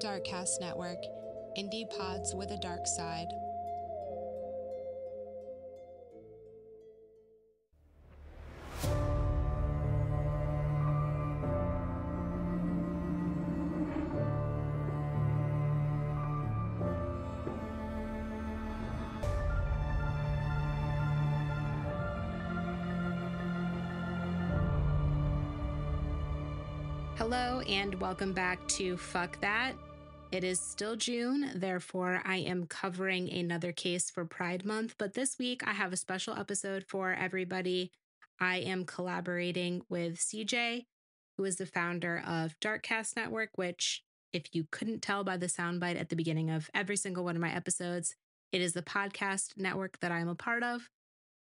Darkcast Network, indie pods with a dark side. Hello, and welcome back to Fuck That. It is still June, therefore, I am covering another case for Pride Month. But this week, I have a special episode for everybody. I am collaborating with CJ, who is the founder of Darkcast Network, which, if you couldn't tell by the soundbite at the beginning of every single one of my episodes, it is the podcast network that I'm a part of.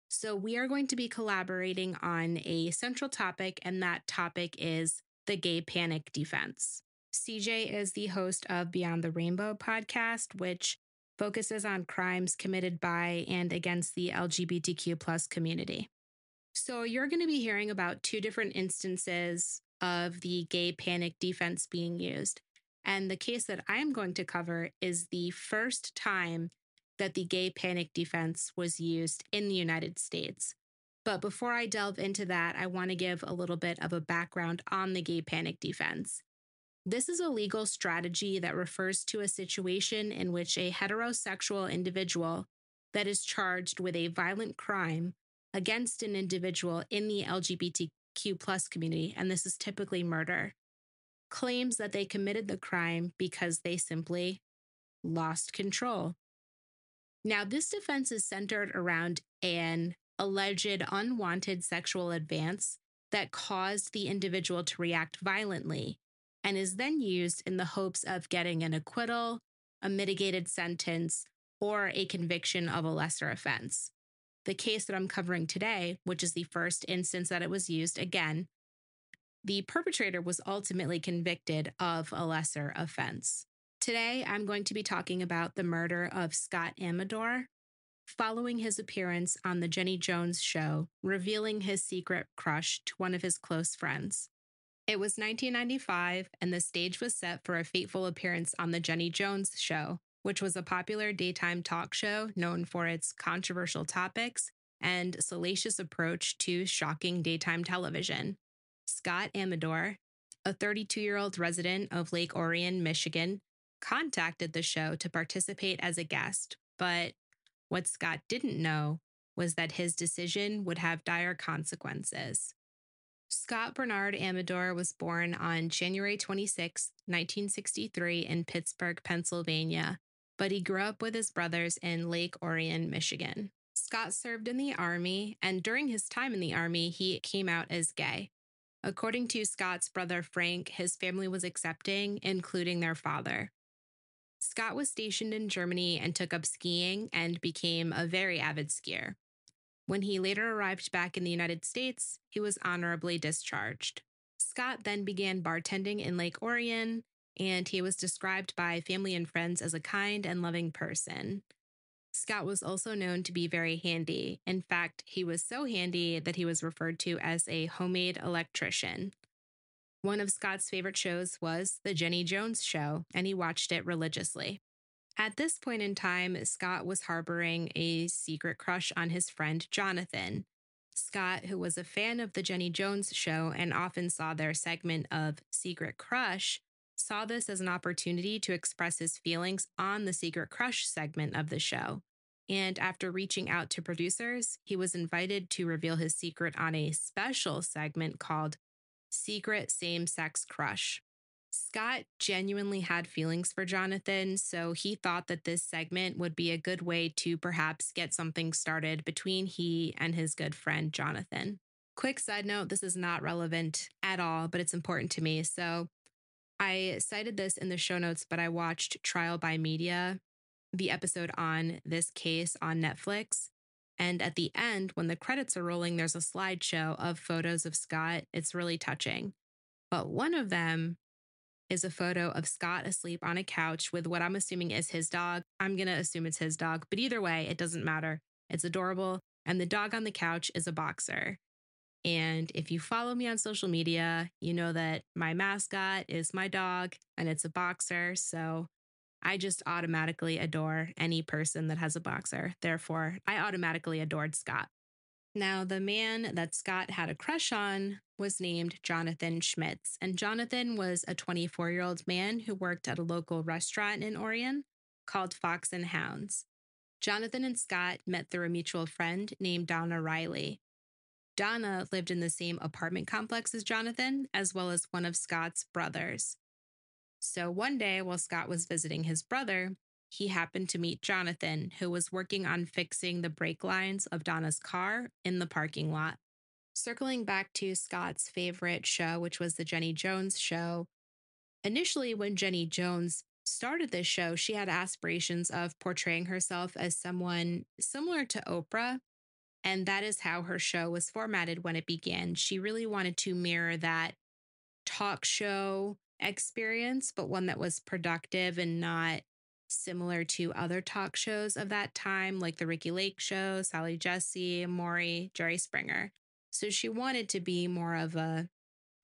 So, we are going to be collaborating on a central topic, and that topic is the gay panic defense. CJ is the host of Beyond the Rainbow podcast, which focuses on crimes committed by and against the LGBTQ plus community. So you're going to be hearing about two different instances of the gay panic defense being used. And the case that I am going to cover is the first time that the gay panic defense was used in the United States. But before I delve into that, I want to give a little bit of a background on the gay panic defense. This is a legal strategy that refers to a situation in which a heterosexual individual that is charged with a violent crime against an individual in the LGBTQ plus community, and this is typically murder, claims that they committed the crime because they simply lost control. Now, this defense is centered around an alleged unwanted sexual advance that caused the individual to react violently and is then used in the hopes of getting an acquittal, a mitigated sentence, or a conviction of a lesser offense. The case that I'm covering today, which is the first instance that it was used, again, the perpetrator was ultimately convicted of a lesser offense. Today, I'm going to be talking about the murder of Scott Amedure, following his appearance on The Jenny Jones Show, revealing his secret crush to one of his close friends. It was 1995, and the stage was set for a fateful appearance on The Jenny Jones Show, which was a popular daytime talk show known for its controversial topics and salacious approach to shocking daytime television. Scott Amedure, a 32 year old resident of Lake Orion, Michigan, contacted the show to participate as a guest, but what Scott didn't know was that his decision would have dire consequences. Scott Bernard Amedure was born on January 26, 1963, in Pittsburgh, Pennsylvania, but he grew up with his brothers in Lake Orion, Michigan. Scott served in the Army, and during his time in the Army, he came out as gay. According to Scott's brother Frank, his family was accepting, including their father. Scott was stationed in Germany and took up skiing and became a very avid skier. When he later arrived back in the United States, he was honorably discharged. Scott then began bartending in Lake Orion, and he was described by family and friends as a kind and loving person. Scott was also known to be very handy. In fact, he was so handy that he was referred to as a homemade electrician. One of Scott's favorite shows was The Jenny Jones Show, and he watched it religiously. At this point in time, Scott was harboring a secret crush on his friend Jonathan. Scott, who was a fan of The Jenny Jones Show and often saw their segment of Secret Crush, saw this as an opportunity to express his feelings on the Secret Crush segment of the show. And after reaching out to producers, he was invited to reveal his secret on a special segment called secret same sex crush. Scott genuinely had feelings for Jonathan, so he thought that this segment would be a good way to perhaps get something started between he and his good friend Jonathan. Quick side note this is not relevant at all, but it's important to me. So I cited this in the show notes, but I watched Trial by Media, the episode on this case on Netflix. And at the end, when the credits are rolling, there's a slideshow of photos of Scott. It's really touching. But one of them is a photo of Scott asleep on a couch with what I'm assuming is his dog. I'm going to assume it's his dog, but either way, it doesn't matter. It's adorable. And the dog on the couch is a boxer. And if you follow me on social media, you know that my mascot is my dog and it's a boxer. So I just automatically adore any person that has a boxer. Therefore, I automatically adored Scott. Now, the man that Scott had a crush on was named Jonathan Schmitz. And Jonathan was a 24 year old man who worked at a local restaurant in Orion called Fox and Hounds. Jonathan and Scott met through a mutual friend named Donna Riley. Donna lived in the same apartment complex as Jonathan, as well as one of Scott's brothers. So one day, while Scott was visiting his brother, he happened to meet Jonathan, who was working on fixing the brake lines of Donna's car in the parking lot. Circling back to Scott's favorite show, which was the Jenny Jones show, initially, when Jenny Jones started this show, she had aspirations of portraying herself as someone similar to Oprah. And that is how her show was formatted when it began. She really wanted to mirror that talk show experience, but one that was productive and not similar to other talk shows of that time, like the Ricki Lake Show, Sally Jessy, Maury, Jerry Springer. So she wanted to be more of a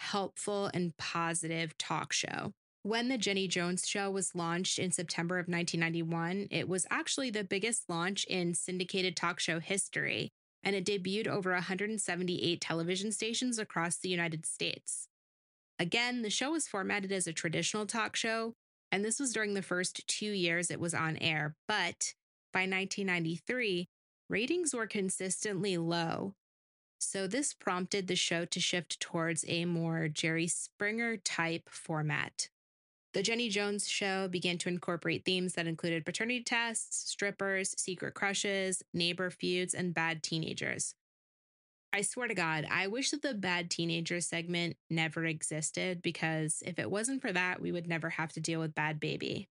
helpful and positive talk show. When the Jenny Jones show was launched in September of 1991, it was actually the biggest launch in syndicated talk show history, and it debuted over 178 television stations across the United States. Again, the show was formatted as a traditional talk show, and this was during the first two years it was on air. But by 1993, ratings were consistently low. So this prompted the show to shift towards a more Jerry Springer type format. The Jenny Jones show began to incorporate themes that included paternity tests, strippers, secret crushes, neighbor feuds, and bad teenagers. I swear to God, I wish that the bad teenager segment never existed because if it wasn't for that, we would never have to deal with bad baby.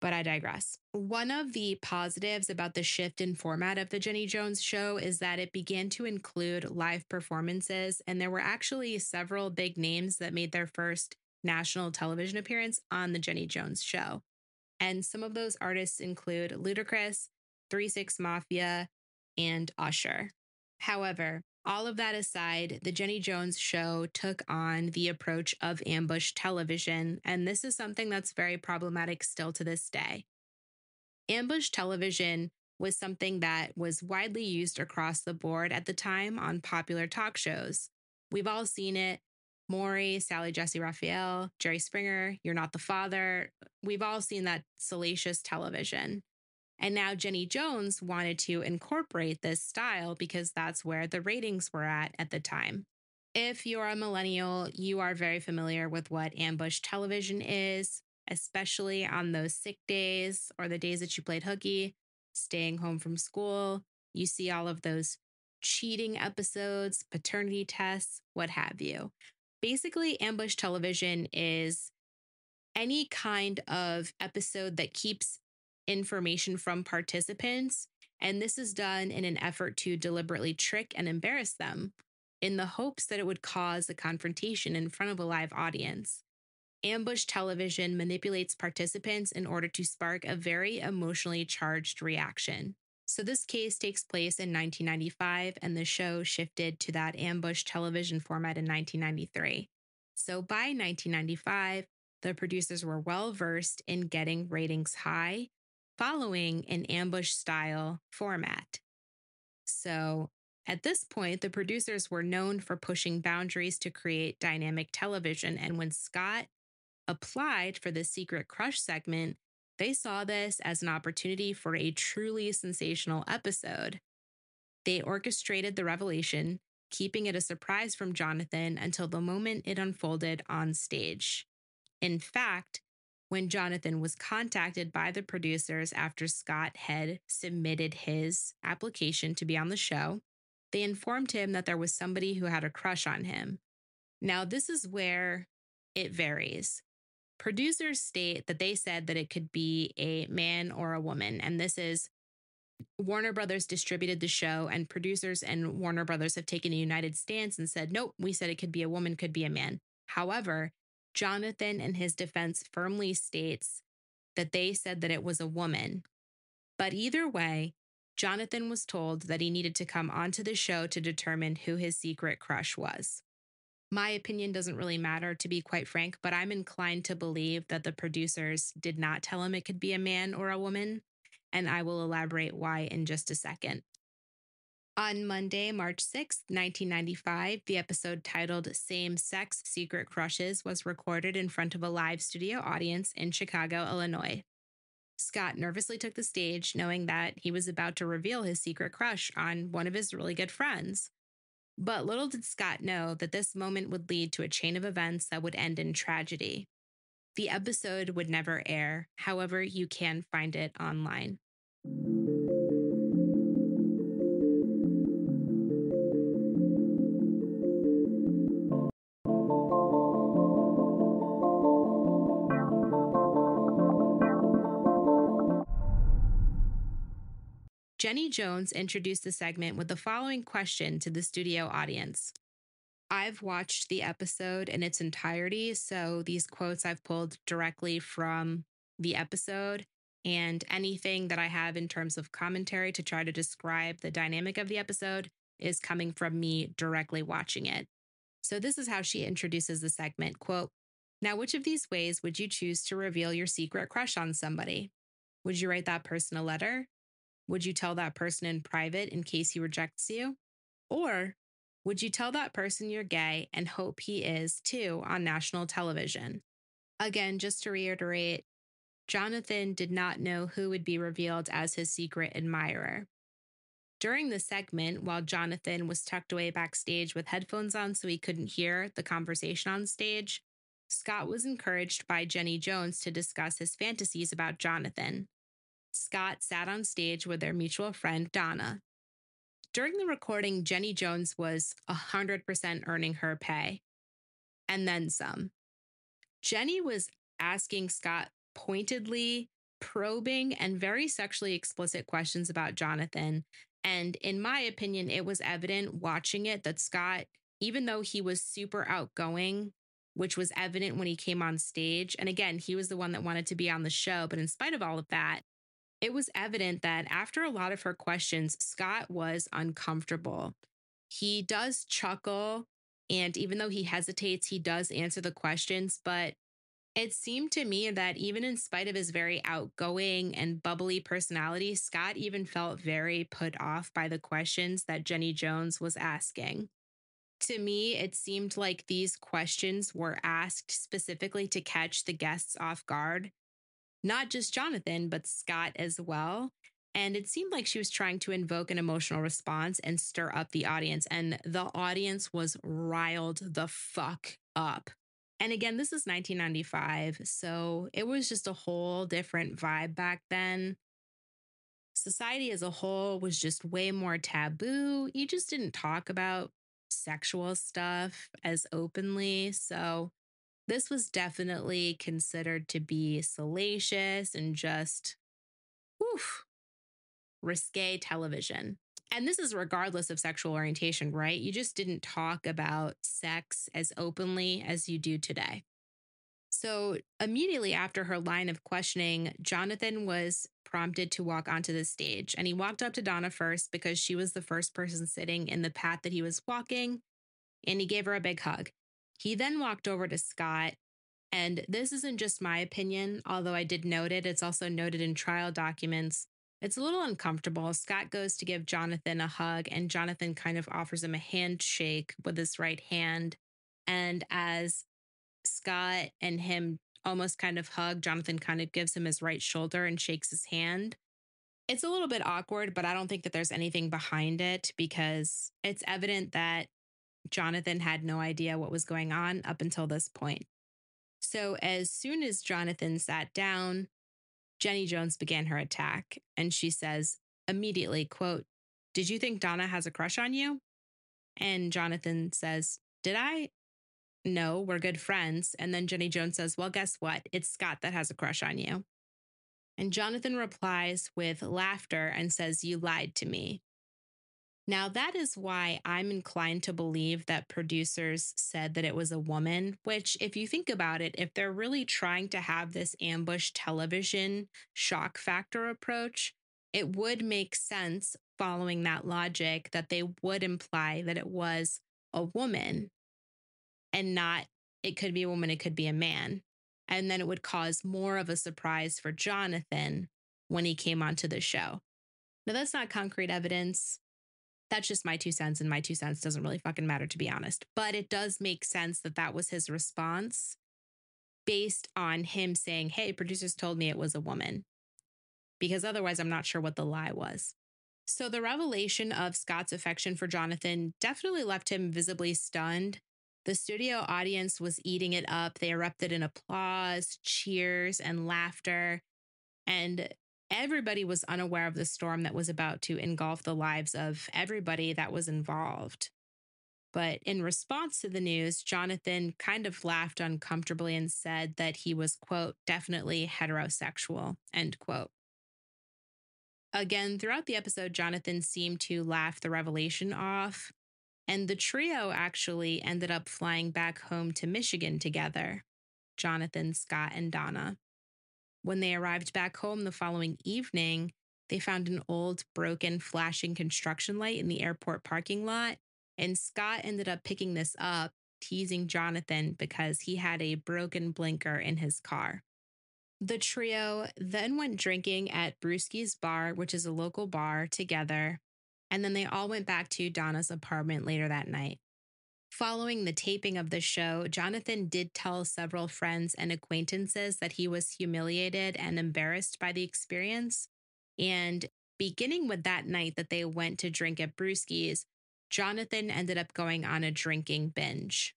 But I digress. One of the positives about the shift in format of the Jenny Jones show is that it began to include live performances, and there were actually several big names that made their first national television appearance on the Jenny Jones show. And some of those artists include Ludacris, 3 6 Mafia, and Usher. However, all of that aside, the Jenny Jones show took on the approach of ambush television, and this is something that's very problematic still to this day. Ambush television was something that was widely used across the board at the time on popular talk shows. We've all seen it. Maury, Sally Jessy Raphael, Jerry Springer, You're Not the Father. We've all seen that salacious television. And now Jenny Jones wanted to incorporate this style because that's where the ratings were at at the time. If you're a millennial, you are very familiar with what ambush television is, especially on those sick days or the days that you played hooky, staying home from school. You see all of those cheating episodes, paternity tests, what have you. Basically, ambush television is any kind of episode that keeps information from participants. And this is done in an effort to deliberately trick and embarrass them in the hopes that it would cause a confrontation in front of a live audience. Ambush television manipulates participants in order to spark a very emotionally charged reaction. So, this case takes place in 1995, and the show shifted to that ambush television format in 1993. So, by 1995, the producers were well versed in getting ratings high following an ambush style format. So at this point, the producers were known for pushing boundaries to create dynamic television. And when Scott applied for the Secret Crush segment, they saw this as an opportunity for a truly sensational episode. They orchestrated the revelation, keeping it a surprise from Jonathan until the moment it unfolded on stage. In fact, when Jonathan was contacted by the producers after Scott had submitted his application to be on the show, they informed him that there was somebody who had a crush on him. Now, this is where it varies. Producers state that they said that it could be a man or a woman, and this is Warner Brothers distributed the show, and producers and Warner Brothers have taken a united stance and said, nope, we said it could be a woman, could be a man. However, Jonathan in his defense firmly states that they said that it was a woman. But either way, Jonathan was told that he needed to come onto the show to determine who his secret crush was. My opinion doesn't really matter, to be quite frank, but I'm inclined to believe that the producers did not tell him it could be a man or a woman, and I will elaborate why in just a second. On Monday, March 6, 1995, the episode titled Same Sex Secret Crushes was recorded in front of a live studio audience in Chicago, Illinois. Scott nervously took the stage, knowing that he was about to reveal his secret crush on one of his really good friends. But little did Scott know that this moment would lead to a chain of events that would end in tragedy. The episode would never air, however, you can find it online. Jones introduced the segment with the following question to the studio audience. I've watched the episode in its entirety, so these quotes I've pulled directly from the episode and anything that I have in terms of commentary to try to describe the dynamic of the episode is coming from me directly watching it. So this is how she introduces the segment, quote, "Now which of these ways would you choose to reveal your secret crush on somebody? Would you write that person a letter? Would you tell that person in private in case he rejects you? Or would you tell that person you're gay and hope he is too on national television? Again, just to reiterate, Jonathan did not know who would be revealed as his secret admirer. During the segment, while Jonathan was tucked away backstage with headphones on so he couldn't hear the conversation on stage, Scott was encouraged by Jenny Jones to discuss his fantasies about Jonathan. Scott sat on stage with their mutual friend, Donna. During the recording, Jenny Jones was 100% earning her pay and then some. Jenny was asking Scott pointedly probing and very sexually explicit questions about Jonathan. And in my opinion, it was evident watching it that Scott, even though he was super outgoing, which was evident when he came on stage, and again, he was the one that wanted to be on the show, but in spite of all of that, it was evident that after a lot of her questions, Scott was uncomfortable. He does chuckle, and even though he hesitates, he does answer the questions. But it seemed to me that even in spite of his very outgoing and bubbly personality, Scott even felt very put off by the questions that Jenny Jones was asking. To me, it seemed like these questions were asked specifically to catch the guests off guard not just Jonathan, but Scott as well. And it seemed like she was trying to invoke an emotional response and stir up the audience. And the audience was riled the fuck up. And again, this is 1995. So it was just a whole different vibe back then. Society as a whole was just way more taboo. You just didn't talk about sexual stuff as openly. So this was definitely considered to be salacious and just oof, risque television. And this is regardless of sexual orientation, right? You just didn't talk about sex as openly as you do today. So, immediately after her line of questioning, Jonathan was prompted to walk onto the stage. And he walked up to Donna first because she was the first person sitting in the path that he was walking. And he gave her a big hug. He then walked over to Scott. And this isn't just my opinion, although I did note it, it's also noted in trial documents. It's a little uncomfortable. Scott goes to give Jonathan a hug, and Jonathan kind of offers him a handshake with his right hand. And as Scott and him almost kind of hug, Jonathan kind of gives him his right shoulder and shakes his hand. It's a little bit awkward, but I don't think that there's anything behind it because it's evident that Jonathan had no idea what was going on up until this point. So, as soon as Jonathan sat down, Jenny Jones began her attack, and she says immediately, quote, Did you think Donna has a crush on you? And Jonathan says, Did I? No, we're good friends. And then Jenny Jones says, Well, guess what? It's Scott that has a crush on you. And Jonathan replies with laughter and says, You lied to me. Now, that is why I'm inclined to believe that producers said that it was a woman, which, if you think about it, if they're really trying to have this ambush television shock factor approach, it would make sense following that logic that they would imply that it was a woman and not, it could be a woman, it could be a man. And then it would cause more of a surprise for Jonathan when he came onto the show. Now, that's not concrete evidence. That's just my two cents, and my two cents doesn't really fucking matter, to be honest. But it does make sense that that was his response based on him saying, Hey, producers told me it was a woman. Because otherwise, I'm not sure what the lie was. So the revelation of Scott's affection for Jonathan definitely left him visibly stunned. The studio audience was eating it up. They erupted in applause, cheers, and laughter. And everybody was unaware of the storm that was about to engulf the lives of everybody that was involved. But in response to the news, Jonathan kind of laughed uncomfortably and said that he was, quote, definitely heterosexual, end quote. Again, throughout the episode, Jonathan seemed to laugh the revelation off, and the trio actually ended up flying back home to Michigan together Jonathan, Scott, and Donna. When they arrived back home the following evening, they found an old, broken, flashing construction light in the airport parking lot. And Scott ended up picking this up, teasing Jonathan because he had a broken blinker in his car. The trio then went drinking at Brewski's Bar, which is a local bar, together. And then they all went back to Donna's apartment later that night. Following the taping of the show, Jonathan did tell several friends and acquaintances that he was humiliated and embarrassed by the experience. And beginning with that night that they went to drink at Brewski's, Jonathan ended up going on a drinking binge.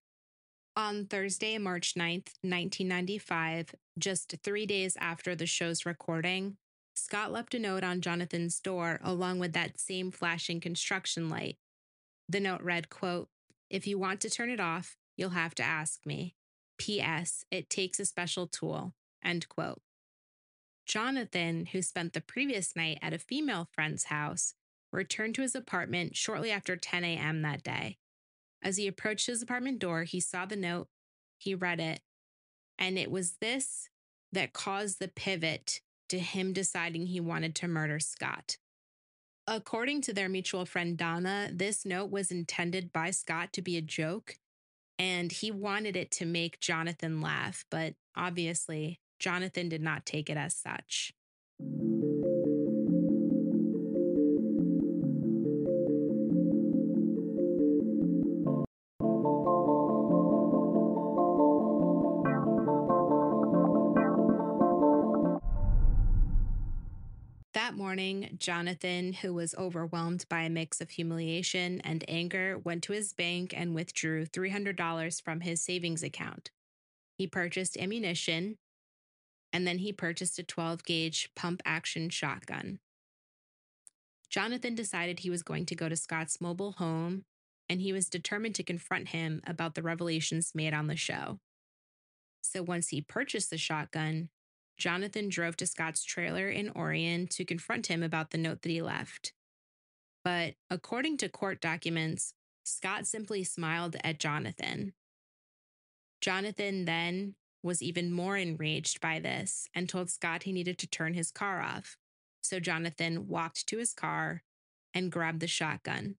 On Thursday, March 9th, 1995, just three days after the show's recording, Scott left a note on Jonathan's door along with that same flashing construction light. The note read, quote, if you want to turn it off, you'll have to ask me. P.S. It takes a special tool. End quote. Jonathan, who spent the previous night at a female friend's house, returned to his apartment shortly after 10 a.m. that day. As he approached his apartment door, he saw the note, he read it, and it was this that caused the pivot to him deciding he wanted to murder Scott. According to their mutual friend Donna, this note was intended by Scott to be a joke, and he wanted it to make Jonathan laugh, but obviously, Jonathan did not take it as such. That morning, Jonathan, who was overwhelmed by a mix of humiliation and anger, went to his bank and withdrew $300 from his savings account. He purchased ammunition, and then he purchased a 12 gauge pump action shotgun. Jonathan decided he was going to go to Scott's mobile home, and he was determined to confront him about the revelations made on the show. So once he purchased the shotgun, Jonathan drove to Scott's trailer in Orion to confront him about the note that he left. But according to court documents, Scott simply smiled at Jonathan. Jonathan then was even more enraged by this and told Scott he needed to turn his car off. So Jonathan walked to his car and grabbed the shotgun.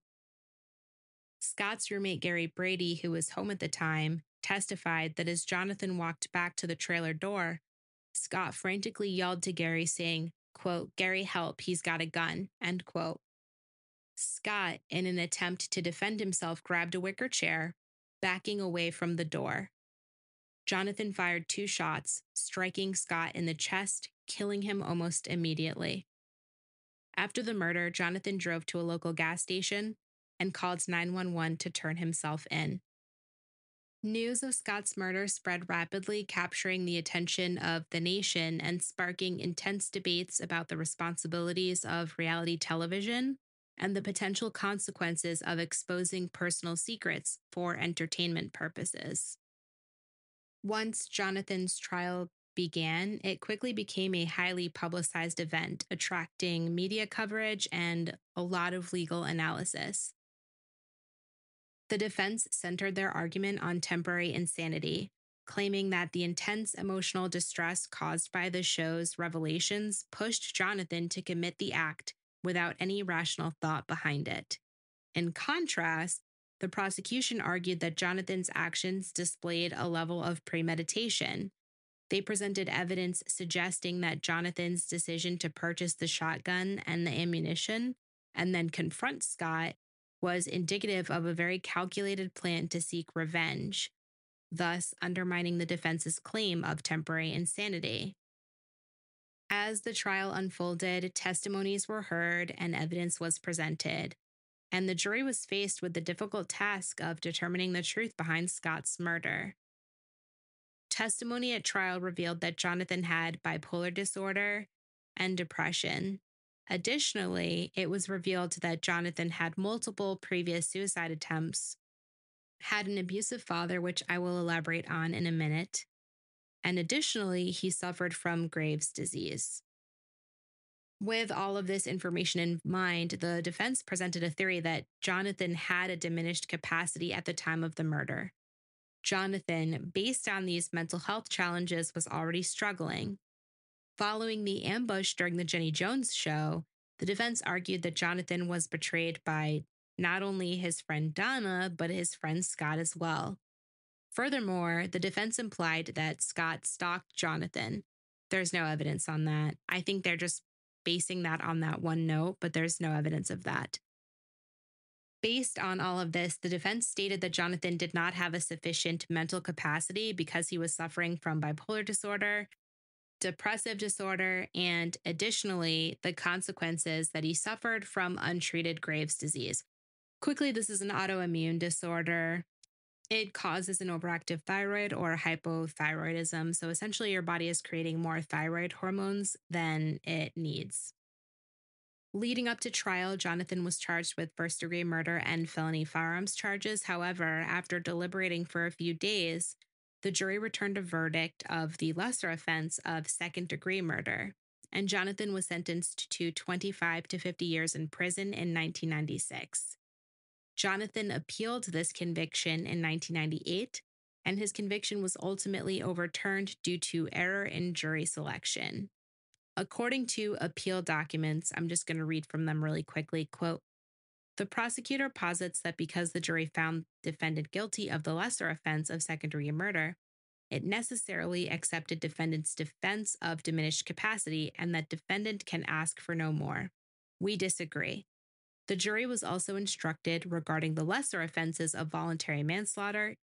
Scott's roommate Gary Brady, who was home at the time, testified that as Jonathan walked back to the trailer door, Scott frantically yelled to Gary, saying, quote, Gary, help, he's got a gun, end quote. Scott, in an attempt to defend himself, grabbed a wicker chair, backing away from the door. Jonathan fired two shots, striking Scott in the chest, killing him almost immediately. After the murder, Jonathan drove to a local gas station and called 911 to turn himself in. News of Scott's murder spread rapidly, capturing the attention of the nation and sparking intense debates about the responsibilities of reality television and the potential consequences of exposing personal secrets for entertainment purposes. Once Jonathan's trial began, it quickly became a highly publicized event, attracting media coverage and a lot of legal analysis. The defense centered their argument on temporary insanity, claiming that the intense emotional distress caused by the show's revelations pushed Jonathan to commit the act without any rational thought behind it. In contrast, the prosecution argued that Jonathan's actions displayed a level of premeditation. They presented evidence suggesting that Jonathan's decision to purchase the shotgun and the ammunition and then confront Scott was indicative of a very calculated plan to seek revenge, thus undermining the defense's claim of temporary insanity. As the trial unfolded, testimonies were heard and evidence was presented, and the jury was faced with the difficult task of determining the truth behind Scott's murder. Testimony at trial revealed that Jonathan had bipolar disorder and depression. Additionally, it was revealed that Jonathan had multiple previous suicide attempts, had an abusive father, which I will elaborate on in a minute, and additionally, he suffered from Graves' disease. With all of this information in mind, the defense presented a theory that Jonathan had a diminished capacity at the time of the murder. Jonathan, based on these mental health challenges, was already struggling. Following the ambush during the Jenny Jones show, the defense argued that Jonathan was betrayed by not only his friend Donna, but his friend Scott as well. Furthermore, the defense implied that Scott stalked Jonathan. There's no evidence on that. I think they're just basing that on that one note, but there's no evidence of that. Based on all of this, the defense stated that Jonathan did not have a sufficient mental capacity because he was suffering from bipolar disorder, depressive disorder, and additionally, the consequences that he suffered from untreated Graves' disease. Quickly, this is an autoimmune disorder it causes an overactive thyroid or hypothyroidism. So essentially, your body is creating more thyroid hormones than it needs. Leading up to trial, Jonathan was charged with first degree murder and felony firearms charges. However, after deliberating for a few days, the jury returned a verdict of the lesser offense of second degree murder, and Jonathan was sentenced to 25 to 50 years in prison in 1996. Jonathan appealed this conviction in 1998, and his conviction was ultimately overturned due to error in jury selection. According to appeal documents, I'm just going to read from them really quickly. Quote, the prosecutor posits that because the jury found defendant guilty of the lesser offense of second degree murder, it necessarily accepted defendant's defense of diminished capacity and that defendant can ask for no more. We disagree. The jury was also instructed regarding the lesser offenses of voluntary manslaughter,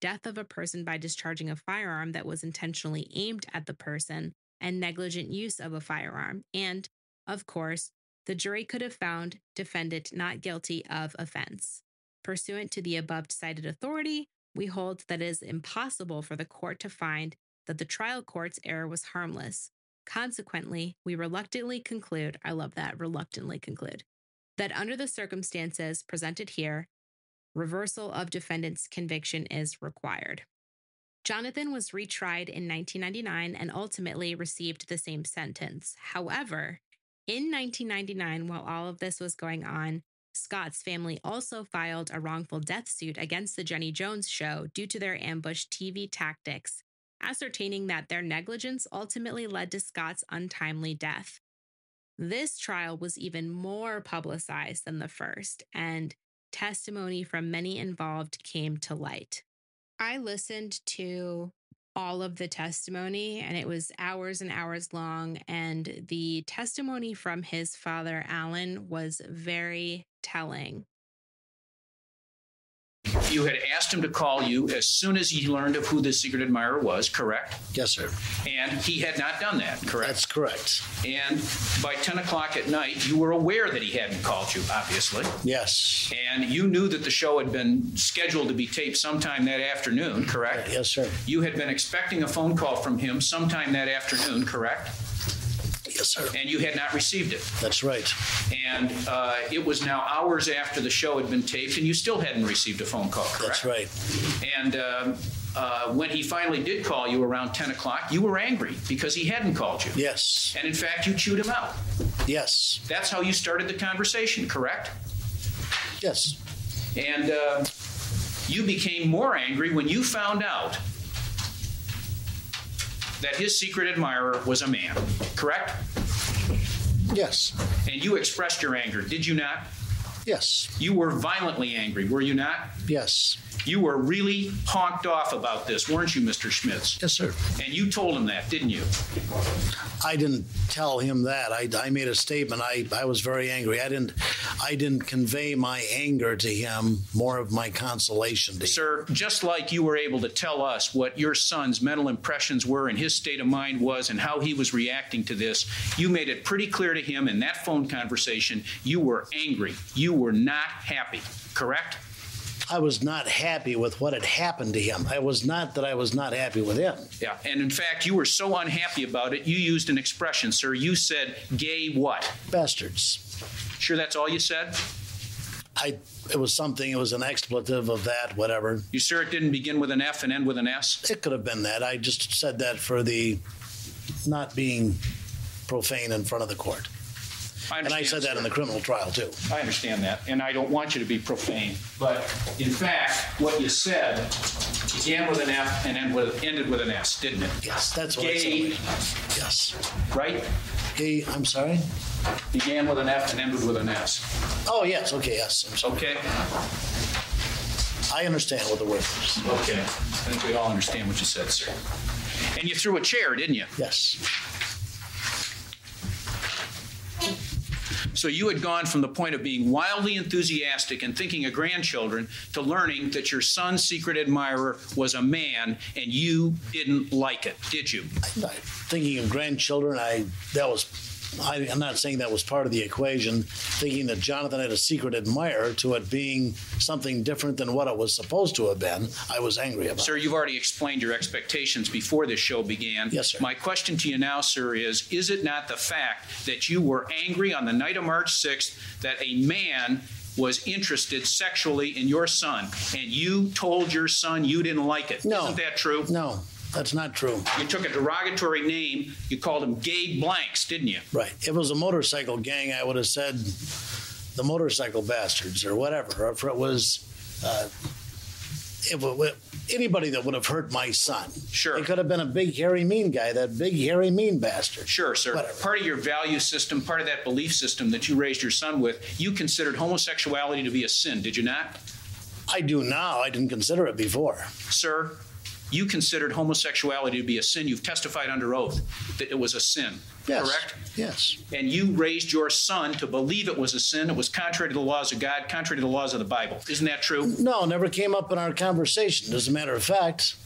death of a person by discharging a firearm that was intentionally aimed at the person, and negligent use of a firearm. And, of course, the jury could have found defendant not guilty of offense. Pursuant to the above cited authority, we hold that it is impossible for the court to find that the trial court's error was harmless. Consequently, we reluctantly conclude, I love that, reluctantly conclude, that under the circumstances presented here, reversal of defendant's conviction is required. Jonathan was retried in 1999 and ultimately received the same sentence. However, in 1999, while all of this was going on, Scott's family also filed a wrongful death suit against the Jenny Jones show due to their ambush TV tactics, ascertaining that their negligence ultimately led to Scott's untimely death. This trial was even more publicized than the first, and testimony from many involved came to light. I listened to all of the testimony, and it was hours and hours long. And the testimony from his father, Alan, was very telling you had asked him to call you as soon as he learned of who the secret admirer was, correct? Yes, sir. And he had not done that, correct? That's correct. And by 10 o'clock at night, you were aware that he hadn't called you, obviously. Yes. And you knew that the show had been scheduled to be taped sometime that afternoon, correct? Yes, sir. You had been expecting a phone call from him sometime that afternoon, correct? Yes, sir. And you had not received it. That's right. And uh, it was now hours after the show had been taped, and you still hadn't received a phone call, correct? That's right. And um, uh, when he finally did call you around 10 o'clock, you were angry because he hadn't called you. Yes. And in fact, you chewed him out. Yes. That's how you started the conversation, correct? Yes. And uh, you became more angry when you found out that his secret admirer was a man, correct? Yes. And you expressed your anger, did you not? Yes. You were violently angry, were you not? Yes. You were really honked off about this, weren't you, Mr. Schmitz? Yes, sir. And you told him that, didn't you? I didn't tell him that. I, I made a statement. I, I was very angry. I didn't I didn't convey my anger to him, more of my consolation to him. Sir, just like you were able to tell us what your son's mental impressions were and his state of mind was and how he was reacting to this, you made it pretty clear to him in that phone conversation you were angry. You were not happy, correct? I was not happy with what had happened to him. I was not that I was not happy with him. Yeah, and in fact, you were so unhappy about it, you used an expression, sir. You said, gay what? Bastards. Sure, that's all you said? I it was something, it was an expletive of that, whatever. You sure it didn't begin with an F and end with an S? It could have been that. I just said that for the not being profane in front of the court. I And I understand, said that in the criminal trial too. I understand that, and I don't want you to be profane. But in fact, what you said began with an F and end with, ended with an S, didn't it? Yes, that's what I Gay, said. Yes. right? Gay, I'm sorry? Began with an F and ended with an S. Oh, yes, okay, yes. I'm sorry. Okay? I understand what the word is. Okay. I think we all understand what you said, sir. And you threw a chair, didn't you? Yes. So you had gone from the point of being wildly enthusiastic and thinking of grandchildren to learning that your son's secret admirer was a man and you didn't like it, did you? I- Thinking of grandchildren, I that was I, I'm not saying that was part of the equation. Thinking that Jonathan had a secret admirer to it being something different than what it was supposed to have been, I was angry about. Sir, you've already explained your expectations before this show began. Yes, sir. My question to you now, sir, is Is it not the fact that you were angry on the night of March 6th that a man was interested sexually in your son and you told your son you didn't like it? No. Isn't that true? No, that's not true. You took a derogatory name, you called them gay blanks, didn't you? Right. If it was a motorcycle gang, I would have said the motorcycle bastards or whatever. Or if it was uh, if it, anybody that would have hurt my son. Sure. It could have been a big, hairy, mean guy, that big, hairy, mean bastard. Sure, sir. Whatever. Part of your value system, part of that belief system that you raised your son with, you considered homosexuality to be a sin, did you not? I do now. I didn't consider it before. Sir, you considered homosexuality to be a sin. You've testified under oath that it was a sin, Yes. correct? Yes. And you raised your son to believe it was a sin. It was contrary to the laws of God, contrary to the laws of the Bible. Isn't that true? No, never came up in our conversation. As a matter of fact,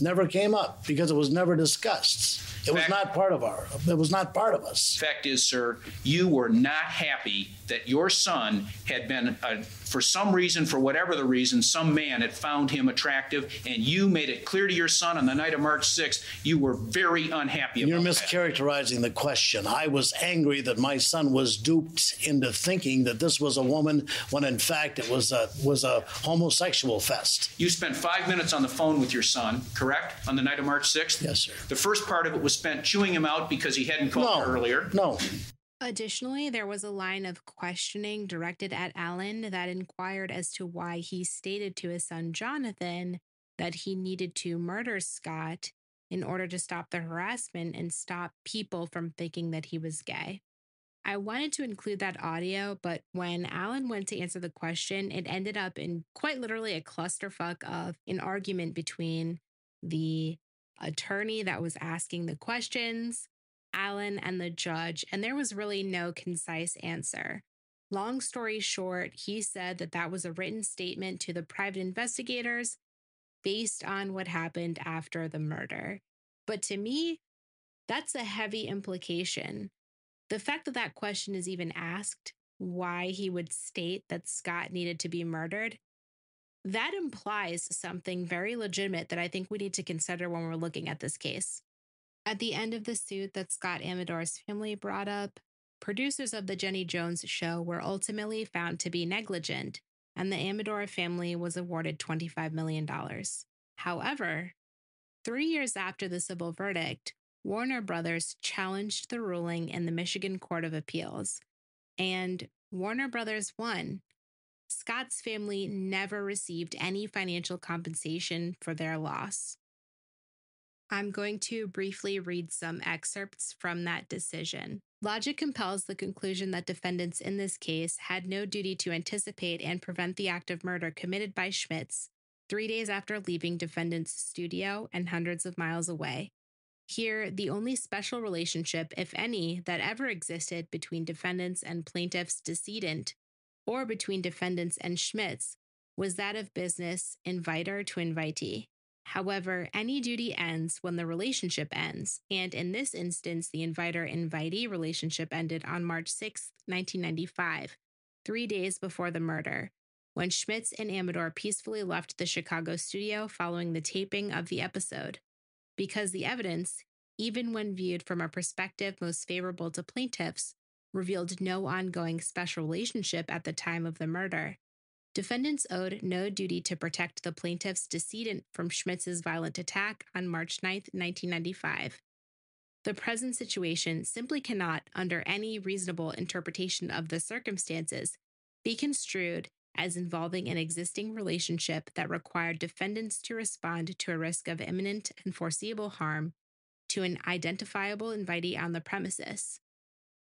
never came up because it was never discussed. It was not part of our. It was not part of us. Fact is, sir, you were not happy that your son had been, uh, for some reason, for whatever the reason, some man had found him attractive, and you made it clear to your son on the night of March 6th you were very unhappy You're about that. mischaracterizing the question. I was angry that my son was duped into thinking that this was a woman when in fact it was a was a homosexual fest. You spent five minutes on the phone with your son, correct, on the night of March 6th? Yes, sir. The first part of it was spent chewing him out because he hadn't called No. earlier. No. Additionally, there was a line of questioning directed at Allen that inquired as to why he stated to his son Jonathan that he needed to murder Scott in order to stop the harassment and stop people from thinking that he was gay. I wanted to include that audio, but when Alan went to answer the question, it ended up in quite literally a clusterfuck of an argument between the attorney that was asking the questions, Alan, and the judge, and there was really no concise answer. Long story short, he said that that was a written statement to the private investigators based on what happened after the murder. But to me, that's a heavy implication. The fact that that question is even asked, why he would state that Scott needed to be murdered, that implies something very legitimate that I think we need to consider when we're looking at this case. At the end of the suit that Scott Amedure's family brought up, producers of the Jenny Jones show were ultimately found to be negligent, and the Amedure family was awarded $25 million. However, three years after the civil verdict, Warner Brothers challenged the ruling in the Michigan Court of Appeals, and Warner Brothers won. Scott's family never received any financial compensation for their loss. I'm going to briefly read some excerpts from that decision. Logic compels the conclusion that defendants in this case had no duty to anticipate and prevent the act of murder committed by Schmitz three days after leaving defendant's studio and hundreds of miles away. Here, the only special relationship, if any, that ever existed between defendants and plaintiff's decedent, or between defendants and Schmitz, was that of business inviter to invitee. However, any duty ends when the relationship ends, and in this instance, the inviter invitee relationship ended on March 6, 1995, three days before the murder, when Schmitz and Amedure peacefully left the Chicago studio following the taping of the episode because the evidence, even when viewed from a perspective most favorable to plaintiffs, revealed no ongoing special relationship at the time of the murder. Defendants owed no duty to protect the plaintiff's decedent from Schmitz's violent attack on March 9, 1995. The present situation simply cannot, under any reasonable interpretation of the circumstances, be construed as involving an existing relationship that required defendants to respond to a risk of imminent and foreseeable harm to an identifiable invitee on the premises.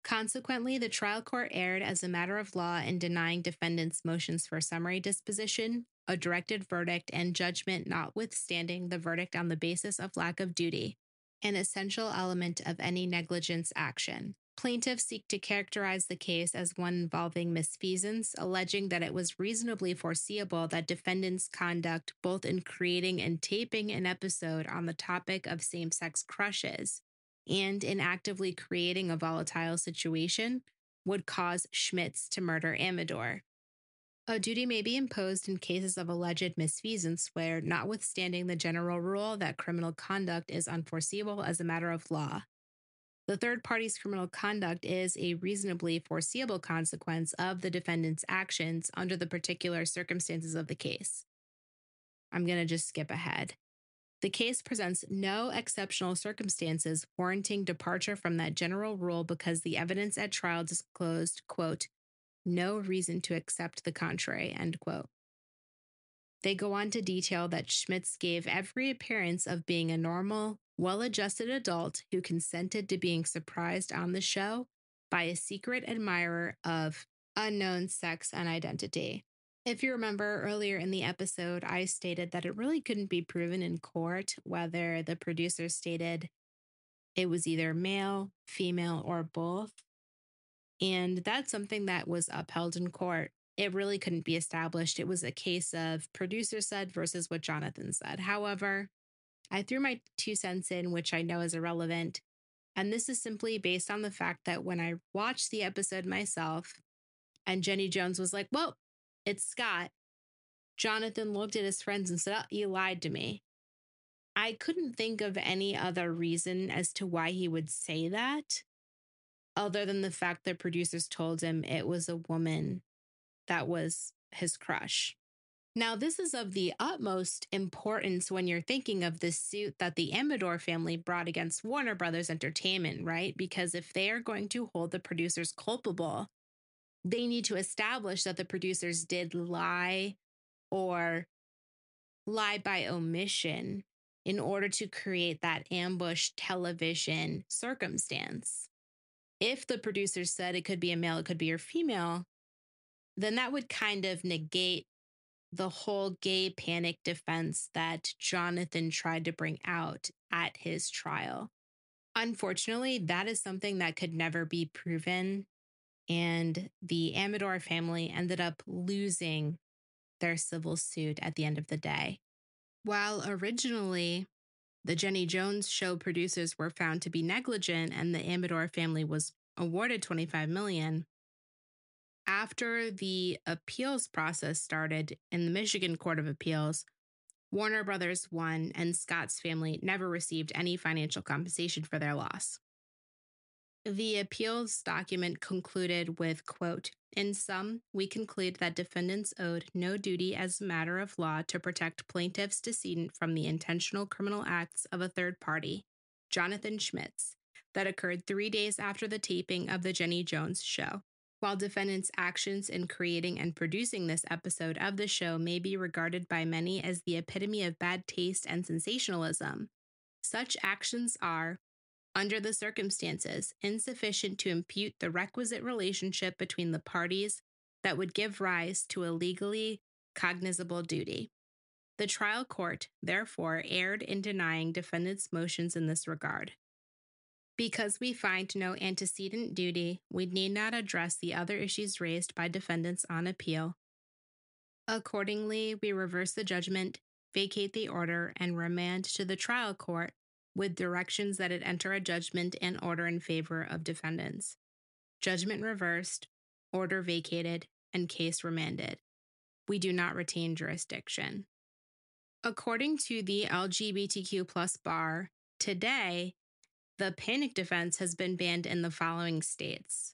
Consequently, the trial court erred as a matter of law in denying defendants' motions for summary disposition, a directed verdict, and judgment notwithstanding the verdict on the basis of lack of duty, an essential element of any negligence action. Plaintiffs seek to characterize the case as one involving misfeasance, alleging that it was reasonably foreseeable that defendants' conduct, both in creating and taping an episode on the topic of same sex crushes and in actively creating a volatile situation, would cause Schmitz to murder Amedure. A duty may be imposed in cases of alleged misfeasance where, notwithstanding the general rule that criminal conduct is unforeseeable as a matter of law, the third party's criminal conduct is a reasonably foreseeable consequence of the defendant's actions under the particular circumstances of the case. I'm going to just skip ahead. The case presents no exceptional circumstances warranting departure from that general rule because the evidence at trial disclosed, quote, no reason to accept the contrary, end quote. They go on to detail that Schmitz gave every appearance of being a normal, well adjusted adult who consented to being surprised on the show by a secret admirer of unknown sex and identity. If you remember earlier in the episode, I stated that it really couldn't be proven in court whether the producer stated it was either male, female, or both. And that's something that was upheld in court. It really couldn't be established. It was a case of producer said versus what Jonathan said. However, I threw my two cents in, which I know is irrelevant. And this is simply based on the fact that when I watched the episode myself and Jenny Jones was like, Well, it's Scott, Jonathan looked at his friends and said, oh, You lied to me. I couldn't think of any other reason as to why he would say that, other than the fact that producers told him it was a woman that was his crush. Now, this is of the utmost importance when you're thinking of the suit that the Amedure family brought against Warner Brothers Entertainment, right? Because if they are going to hold the producers culpable, they need to establish that the producers did lie or lie by omission in order to create that ambush television circumstance. If the producers said it could be a male, it could be a female, then that would kind of negate the whole gay panic defense that Jonathan tried to bring out at his trial. Unfortunately, that is something that could never be proven. And the Amedure family ended up losing their civil suit at the end of the day. While originally the Jenny Jones show producers were found to be negligent and the Amedure family was awarded 25 million, after the appeals process started in the Michigan Court of Appeals, Warner Brothers won, and Scott's family never received any financial compensation for their loss. The appeals document concluded with quote, in sum, we conclude that defendants owed no duty as a matter of law to protect plaintiff's decedent from the intentional criminal acts of a third party, Jonathan Schmitz, that occurred three days after the taping of the Jenny Jones show. While defendants' actions in creating and producing this episode of the show may be regarded by many as the epitome of bad taste and sensationalism, Such actions are, under the circumstances, insufficient to impute the requisite relationship between the parties that would give rise to a legally cognizable duty. The trial court, therefore, erred in denying defendants' motions in this regard. Because we find no antecedent duty, we need not address the other issues raised by defendants on appeal. Accordingly, we reverse the judgment, vacate the order, and remand to the trial court with directions that it enter a judgment and order in favor of defendants. Judgment reversed, order vacated, and case remanded. We do not retain jurisdiction. According to the LGBTQ plus bar, today, the panic defense has been banned in the following states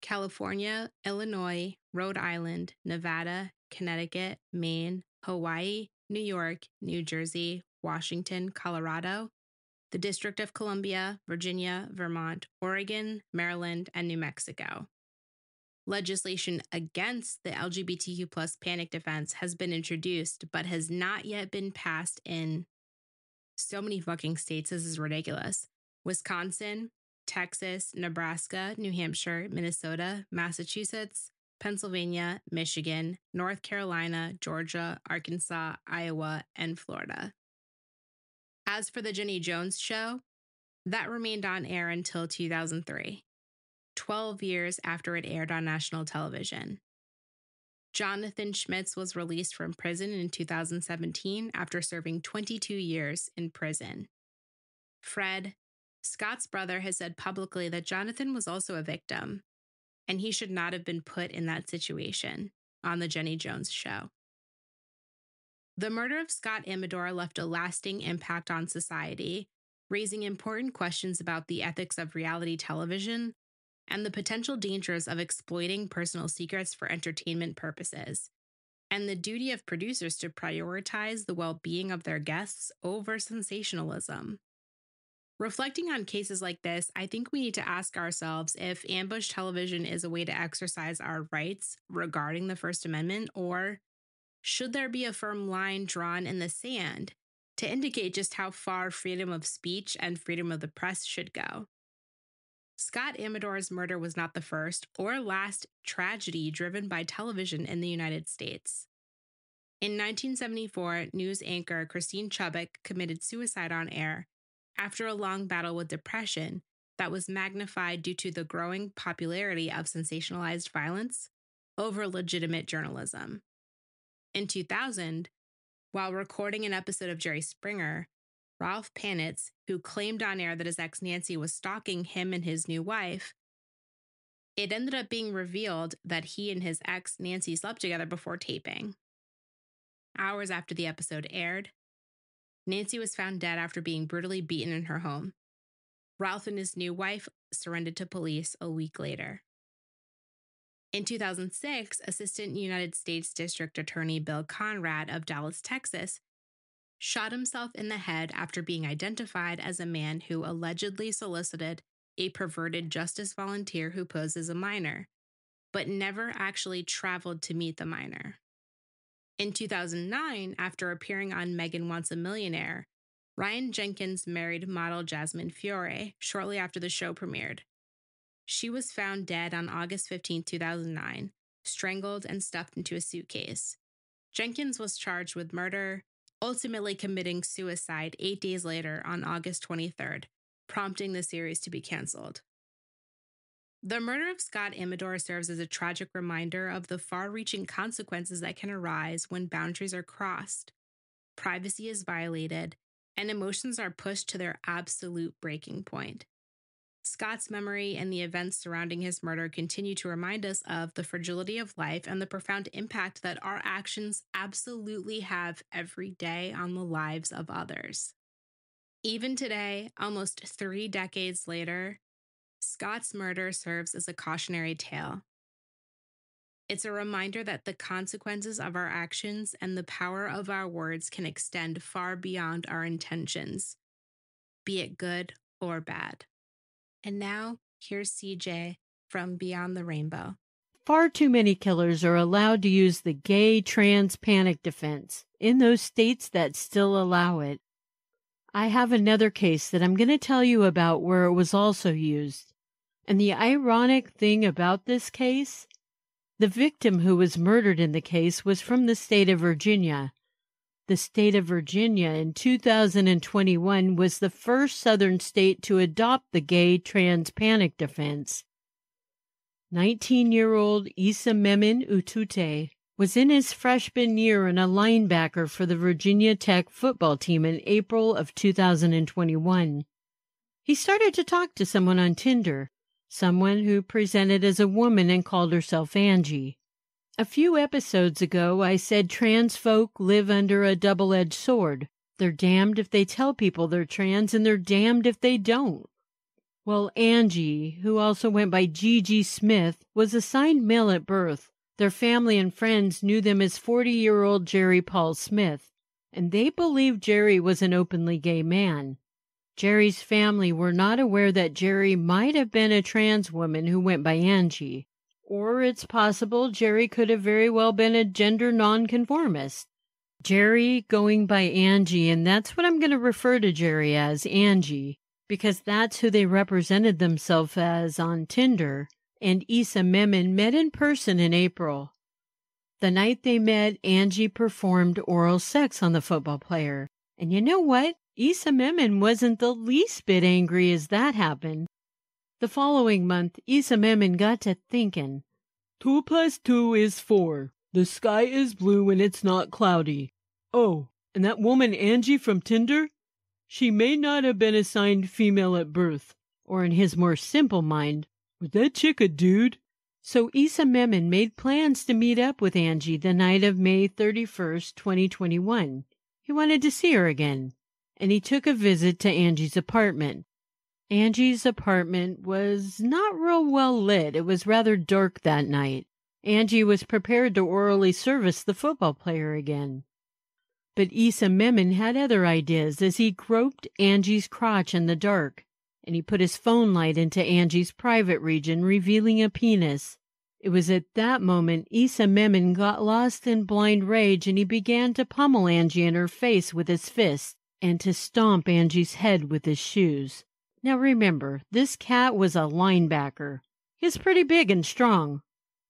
California, Illinois, Rhode Island, Nevada, Connecticut, Maine, Hawaii, New York, New Jersey, Washington, Colorado, the District of Columbia, Virginia, Vermont, Oregon, Maryland, and New Mexico. Legislation against the LGBTQ plus panic defense has been introduced, but has not yet been passed in so many fucking states. This is ridiculous. Wisconsin, Texas, Nebraska, New Hampshire, Minnesota, Massachusetts, Pennsylvania, Michigan, North Carolina, Georgia, Arkansas, Iowa, and Florida. As for the Jenny Jones show, that remained on air until 2003, 12 years after it aired on national television. Jonathan Schmitz was released from prison in 2017 after serving 22 years in prison. Fred, Scott's brother, has said publicly that Jonathan was also a victim, and he should not have been put in that situation on The Jenny Jones Show. The murder of Scott Amedure left a lasting impact on society, raising important questions about the ethics of reality television and the potential dangers of exploiting personal secrets for entertainment purposes, and the duty of producers to prioritize the well being of their guests over sensationalism. Reflecting on cases like this, I think we need to ask ourselves if ambush television is a way to exercise our rights regarding the First Amendment, or should there be a firm line drawn in the sand to indicate just how far freedom of speech and freedom of the press should go? Scott Amedure's murder was not the first or last tragedy driven by television in the United States. In 1974, news anchor Christine Chubbuck committed suicide on air after a long battle with depression that was magnified due to the growing popularity of sensationalized violence over legitimate journalism. In 2000, while recording an episode of Jerry Springer, Ralph Panitz, who claimed on air that his ex Nancy was stalking him and his new wife, it ended up being revealed that he and his ex Nancy slept together before taping. Hours after the episode aired, Nancy was found dead after being brutally beaten in her home. Ralph and his new wife surrendered to police a week later. In 2006, Assistant United States District Attorney Bill Conradt of Dallas, Texas, shot himself in the head after being identified as a man who allegedly solicited a perverted justice volunteer who posed as a minor, but never actually traveled to meet the minor. In 2009, after appearing on Megan Wants a Millionaire, Ryan Jenkins married model Jasmine Fiore shortly after the show premiered. She was found dead on August 15, 2009, strangled and stuffed into a suitcase. Jenkins was charged with murder, ultimately committing suicide eight days later on August 23rd, prompting the series to be canceled. The murder of Scott Amedure serves as a tragic reminder of the far reaching consequences that can arise when boundaries are crossed, privacy is violated, and emotions are pushed to their absolute breaking point. Scott's memory and the events surrounding his murder continue to remind us of the fragility of life and the profound impact that our actions absolutely have every day on the lives of others. Even today, almost three decades later, Scott's murder serves as a cautionary tale. It's a reminder that the consequences of our actions and the power of our words can extend far beyond our intentions, be it good or bad. And now, here's CJ from Beyond the Rainbow. Far too many killers are allowed to use the gay trans panic defense in those states that still allow it. I have another case that I'm going to tell you about where it was also used. And the ironic thing about this case the victim who was murdered in the case was from the state of Virginia. The state of Virginia in 2021 was the first southern state to adopt the gay trans panic defense. 19 year old Isimemen Etute was in his freshman year and a linebacker for the Virginia Tech football team in April of 2021. He started to talk to someone on Tinder, someone who presented as a woman and called herself Angie. A few episodes ago, I said trans folk live under a double edged sword. They're damned if they tell people they're trans, and they're damned if they don't. Well, Angie, who also went by Gigi Smith, was assigned male at birth their family and friends knew them as 40 year old Jerry Paul Smith, and they believed Jerry was an openly gay man. Jerry's family were not aware that Jerry might have been a trans woman who went by Angie, or it's possible Jerry could have very well been a gender nonconformist. Jerry going by Angie, and that's what I'm going to refer to Jerry as Angie, because that's who they represented themselves as on Tinder and Isimemen met in person in April. The night they met, Angie performed oral sex on the football player. And you know what? Isimemen wasn't the least bit angry as that happened. The following month, Issa got to thinking. Two plus two is four. The sky is blue and it's not cloudy. Oh, and that woman Angie from Tinder? She may not have been assigned female at birth. Or in his more simple mind, was that chick a dude? So Issa made plans to meet up with Angie the night of May 31st, 2021. He wanted to see her again, and he took a visit to Angie's apartment. Angie's apartment was not real well lit. It was rather dark that night. Angie was prepared to orally service the football player again. But Isimemen had other ideas as he groped Angie's crotch in the dark and he put his phone light into Angie's private region, revealing a penis. It was at that moment Isimemen got lost in blind rage and he began to pummel Angie in her face with his fist and to stomp Angie's head with his shoes. Now remember, this cat was a linebacker. He's pretty big and strong.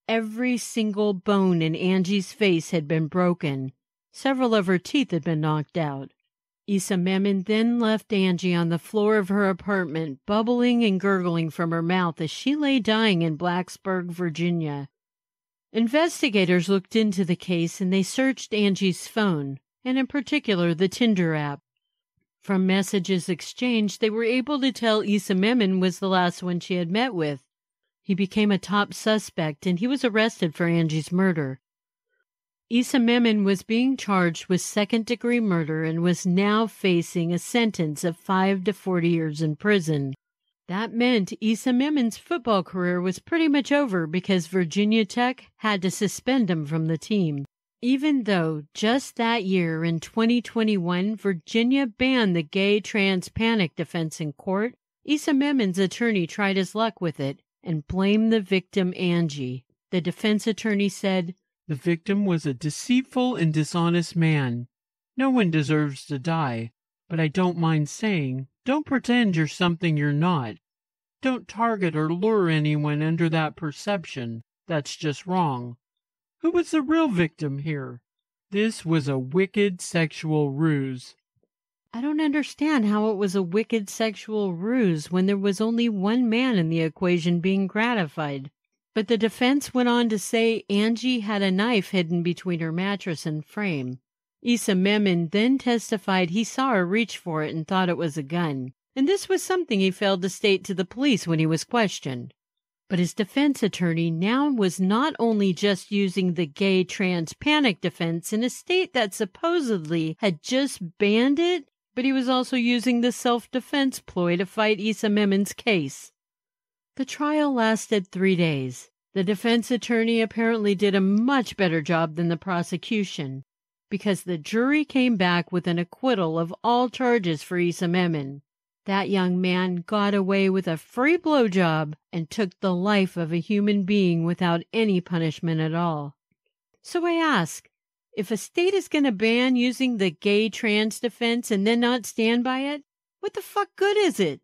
Every single bone in Angie's face had been broken. Several of her teeth had been knocked out. Isimemen then left Angie on the floor of her apartment, bubbling and gurgling from her mouth as she lay dying in Blacksburg, Virginia. Investigators looked into the case and they searched Angie's phone, and in particular the Tinder app. From messages exchanged, they were able to tell Isimemen was the last one she had met with. He became a top suspect and he was arrested for Angie's murder. Isimemen was being charged with second degree murder and was now facing a sentence of 5 to 40 years in prison. That meant Isimemen's football career was pretty much over because Virginia Tech had to suspend him from the team. Even though just that year in 2021, Virginia banned the gay trans panic defense in court, Isimemen's attorney tried his luck with it and blamed the victim Angie. The defense attorney said, the victim was a deceitful and dishonest man. No one deserves to die, but I don't mind saying, don't pretend you're something you're not. Don't target or lure anyone under that perception. That's just wrong. Who was the real victim here? This was a wicked sexual ruse. I don't understand how it was a wicked sexual ruse when there was only one man in the equation being gratified. But the defense went on to say Angie had a knife hidden between her mattress and frame. Isimemen then testified he saw her reach for it and thought it was a gun, and this was something he failed to state to the police when he was questioned. But his defense attorney now was not only just using the gay trans panic defense in a state that supposedly had just banned it, but he was also using the self defense ploy to fight Isimemen's case. The trial lasted three days. The defense attorney apparently did a much better job than the prosecution because the jury came back with an acquittal of all charges for Isimemen. That young man got away with a free blowjob and took the life of a human being without any punishment at all. So I ask, If a state is going to ban using the gay trans defense and then not stand by it, what the fuck good is it?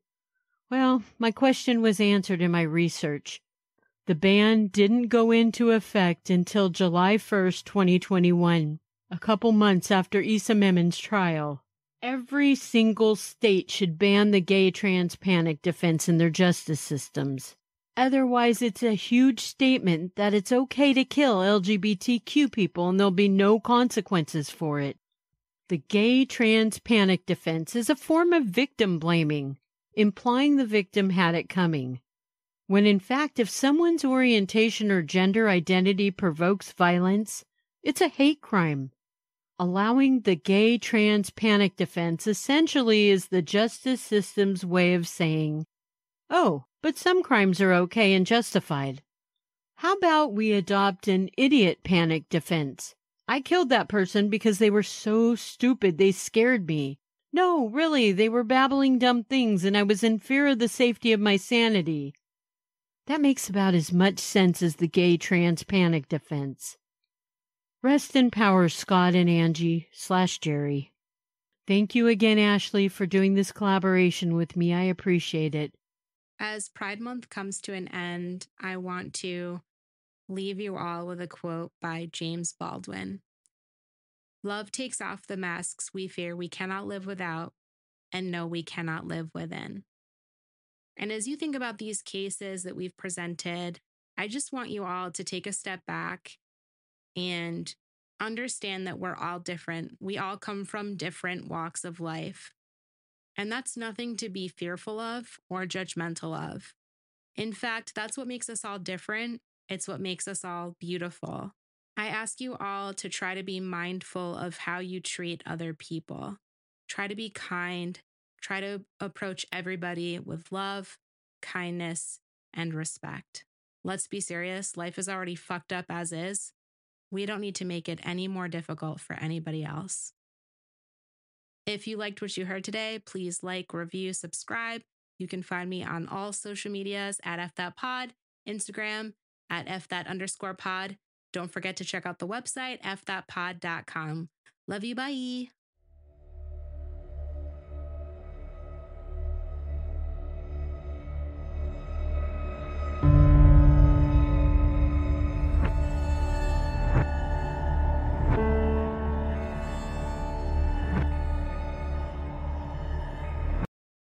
Well, my question was answered in my research. The ban didn't go into effect until July 1st, 2021, a couple months after Isimemen's trial. Every single state should ban the gay trans panic defense in their justice systems. Otherwise, it's a huge statement that it's okay to kill LGBTQ people and there'll be no consequences for it. The gay trans panic defense is a form of victim blaming, implying the victim had it coming. When in fact, if someone's orientation or gender identity provokes violence, it's a hate crime. Allowing the gay trans panic defense essentially is the justice system's way of saying, oh, but some crimes are okay and justified. How about we adopt an idiot panic defense? I killed that person because they were so stupid they scared me. No, really, they were babbling dumb things and I was in fear of the safety of my sanity. That makes about as much sense as the gay trans panic defense. Rest in power, Scott and Angie slash Jerry. Thank you again, Ashley, for doing this collaboration with me. I appreciate it. As Pride Month comes to an end, I want to leave you all with a quote by James Baldwin Love takes off the masks we fear we cannot live without and know we cannot live within. And as you think about these cases that we've presented, I just want you all to take a step back and understand that we're all different. We all come from different walks of life. And that's nothing to be fearful of or judgmental of. In fact, that's what makes us all different. It's what makes us all beautiful. I ask you all to try to be mindful of how you treat other people. Try to be kind. Try to approach everybody with love, kindness, and respect. Let's be serious. Life is already fucked up as is. We don't need to make it any more difficult for anybody else. If you liked what you heard today, please like, review, subscribe. You can find me on all social medias at fthatpod, Instagram at fthat underscore pod. Don't forget to check out the website, fthatpod.com. Love you. Bye.